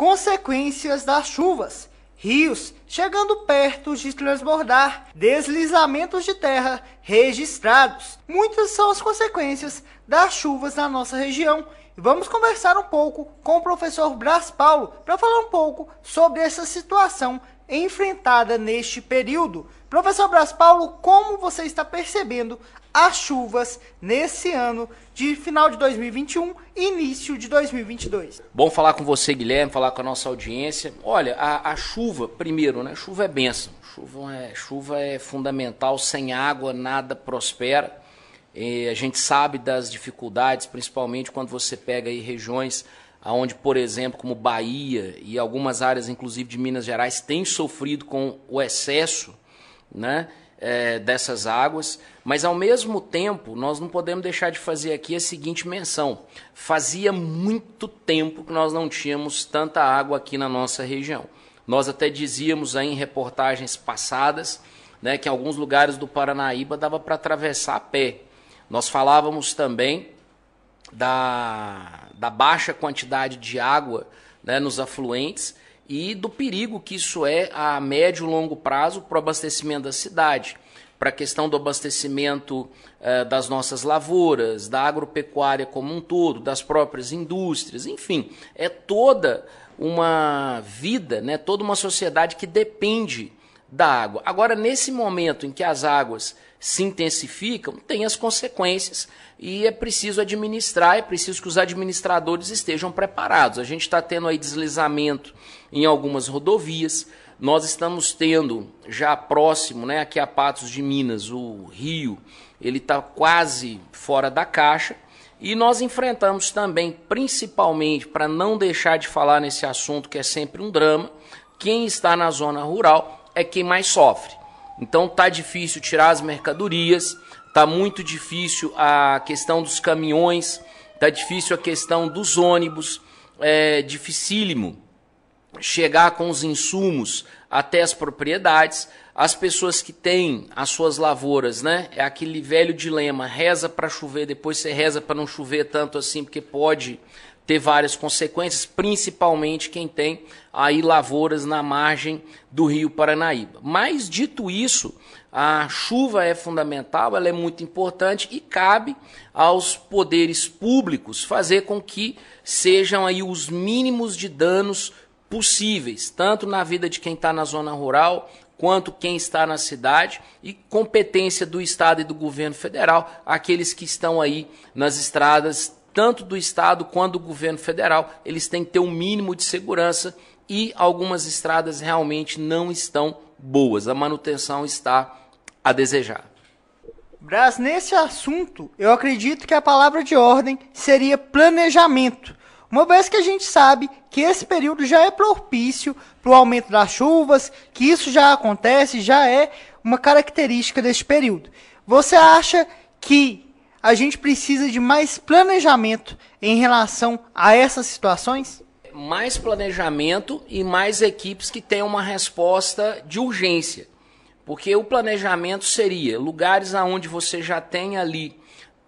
consequências das chuvas. Rios chegando perto de transbordar, deslizamentos de terra registrados. Muitas são as consequências das chuvas na nossa região. E vamos conversar um pouco com o professor Bras Paulo para falar um pouco sobre essa situação enfrentada neste período. Professor Bras Paulo, como você está percebendo as chuvas nesse ano de final de 2021 e início de 2022? Bom falar com você, Guilherme, falar com a nossa audiência. Olha, a, a chuva, primeiro, né? Chuva é benção. Chuva é, chuva é fundamental. Sem água, nada prospera. E a gente sabe das dificuldades, principalmente quando você pega aí regiões onde, por exemplo, como Bahia e algumas áreas, inclusive de Minas Gerais, têm sofrido com o excesso né, é, dessas águas, mas ao mesmo tempo nós não podemos deixar de fazer aqui a seguinte menção: fazia muito tempo que nós não tínhamos tanta água aqui na nossa região. Nós até dizíamos aí em reportagens passadas né, que em alguns lugares do Paranaíba dava para atravessar a pé. Nós falávamos também da, da baixa quantidade de água né, nos afluentes e do perigo que isso é a médio e longo prazo para o abastecimento da cidade, para a questão do abastecimento eh, das nossas lavouras, da agropecuária como um todo, das próprias indústrias, enfim, é toda uma vida, né, toda uma sociedade que depende da água. Agora, nesse momento em que as águas se intensificam, tem as consequências e é preciso administrar, é preciso que os administradores estejam preparados. A gente está tendo aí deslizamento em algumas rodovias, nós estamos tendo já próximo, né, aqui a Patos de Minas, o rio, ele está quase fora da caixa. E nós enfrentamos também, principalmente, para não deixar de falar nesse assunto que é sempre um drama, quem está na zona rural é quem mais sofre. Então tá difícil tirar as mercadorias, tá muito difícil a questão dos caminhões, tá difícil a questão dos ônibus, é dificílimo chegar com os insumos até as propriedades. As pessoas que têm as suas lavouras, né? É aquele velho dilema: reza para chover, depois você reza para não chover tanto assim, porque pode ter várias consequências, principalmente quem tem aí lavouras na margem do Rio Paranaíba. Mas dito isso, a chuva é fundamental, ela é muito importante e cabe aos poderes públicos fazer com que sejam aí os mínimos de danos possíveis, tanto na vida de quem está na zona rural quanto quem está na cidade e competência do Estado e do governo federal, aqueles que estão aí nas estradas tanto do Estado quanto do governo federal, eles têm que ter um mínimo de segurança e algumas estradas realmente não estão boas. A manutenção está a desejar. Brás, nesse assunto, eu acredito que a palavra de ordem seria planejamento. Uma vez que a gente sabe que esse período já é propício para o aumento das chuvas, que isso já acontece, já é uma característica deste período. Você acha que a gente precisa de mais planejamento em relação a essas situações? Mais planejamento e mais equipes que tenham uma resposta de urgência. Porque o planejamento seria lugares aonde você já tem ali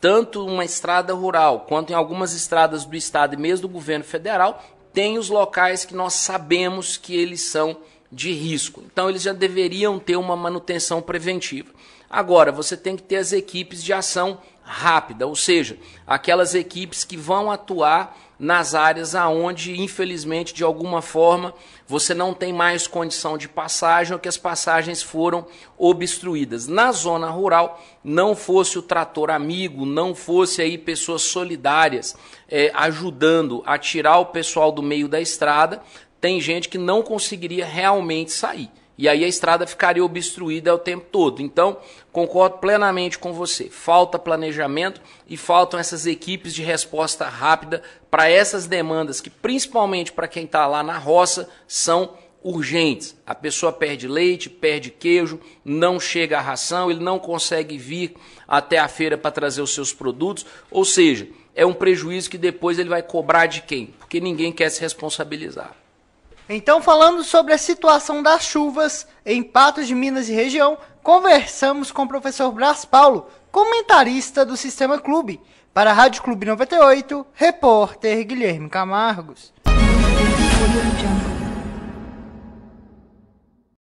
tanto uma estrada rural quanto em algumas estradas do estado e mesmo do governo federal, tem os locais que nós sabemos que eles são de risco. Então eles já deveriam ter uma manutenção preventiva. Agora, você tem que ter as equipes de ação rápida, ou seja, aquelas equipes que vão atuar nas áreas aonde, infelizmente, de alguma forma, você não tem mais condição de passagem ou que as passagens foram obstruídas. Na zona rural, não fosse o trator amigo, não fosse aí pessoas solidárias é, ajudando a tirar o pessoal do meio da estrada, tem gente que não conseguiria realmente sair. E aí a estrada ficaria obstruída o tempo todo. Então, concordo plenamente com você. Falta planejamento e faltam essas equipes de resposta rápida para essas demandas que, principalmente para quem está lá na roça, são urgentes. A pessoa perde leite, perde queijo, não chega a ração, ele não consegue vir até a feira para trazer os seus produtos, ou seja, é um prejuízo que depois ele vai cobrar de quem? Porque ninguém quer se responsabilizar. Então, falando sobre a situação das chuvas em Patos de Minas e região, conversamos com o professor Blas Paulo, comentarista do Sistema Clube. Para a Rádio Clube 98, repórter Guilherme Camargos.